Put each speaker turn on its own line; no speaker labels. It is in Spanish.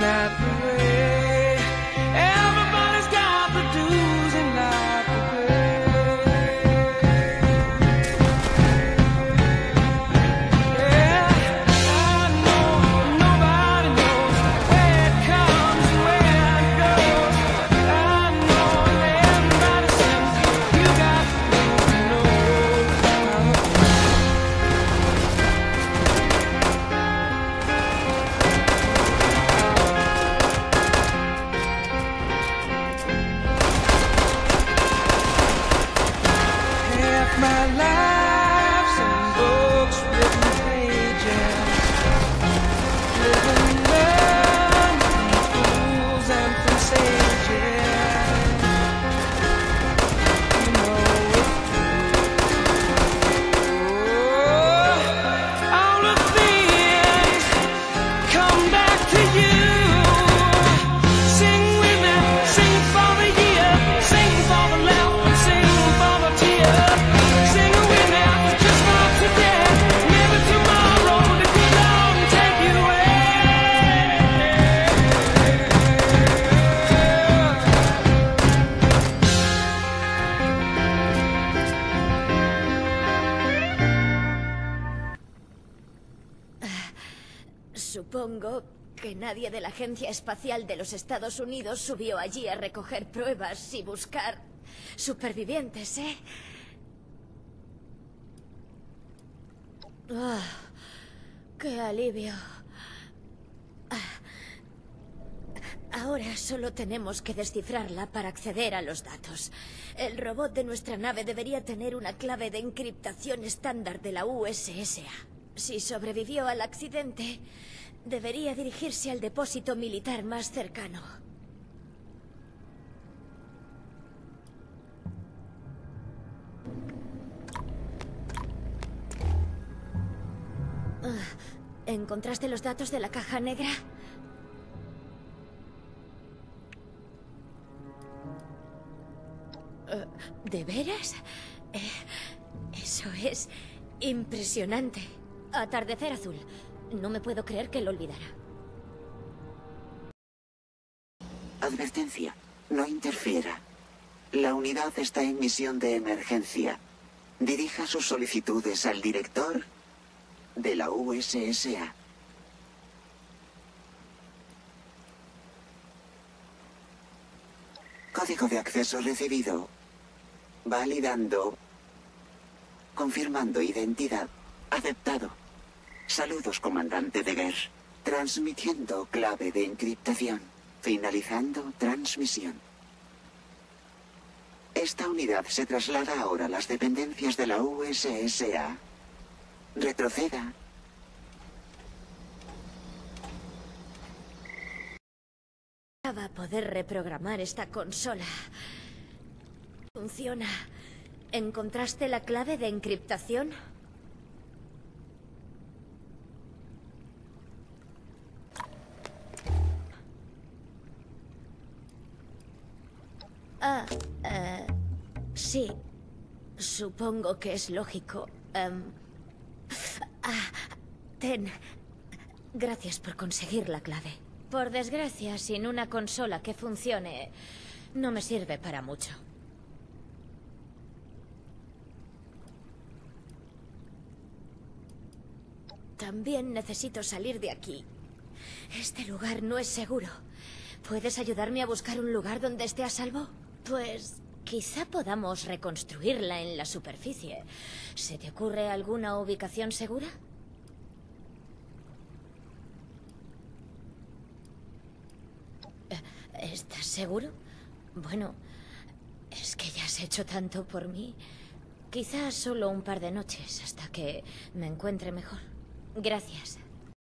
that my life.
Supongo que nadie de la Agencia Espacial de los Estados Unidos subió allí a recoger pruebas y buscar supervivientes, ¿eh? Ah, ¡Qué alivio! Ah. Ahora solo tenemos que descifrarla para acceder a los datos. El robot de nuestra nave debería tener una clave de encriptación estándar de la USSA. Si sobrevivió al accidente, debería dirigirse al depósito militar más cercano. Ah, ¿Encontraste los datos de la caja negra? Eh, ¿De veras? Eh, eso es impresionante. Atardecer azul. No me puedo creer que lo olvidara.
Advertencia. No interfiera. La unidad está en misión de emergencia. Dirija sus solicitudes al director de la USSA. Código de acceso recibido. Validando. Confirmando identidad. Aceptado. Saludos, comandante de Guerra. Transmitiendo clave de encriptación. Finalizando transmisión. Esta unidad se traslada ahora a las dependencias de la USSA. Retroceda.
Va a poder reprogramar esta consola. Funciona. ¿Encontraste la clave de encriptación? Ah, eh, sí. Supongo que es lógico. Em, ah, ten. Gracias por conseguir la clave. Por desgracia, sin una consola que funcione, no me sirve para mucho. También necesito salir de aquí. Este lugar no es seguro. ¿Puedes ayudarme a buscar un lugar donde esté a salvo? Pues quizá podamos reconstruirla en la superficie. ¿Se te ocurre alguna ubicación segura? Eh, ¿Estás seguro? Bueno, es que ya has hecho tanto por mí. Quizás solo un par de noches hasta que me encuentre mejor. Gracias.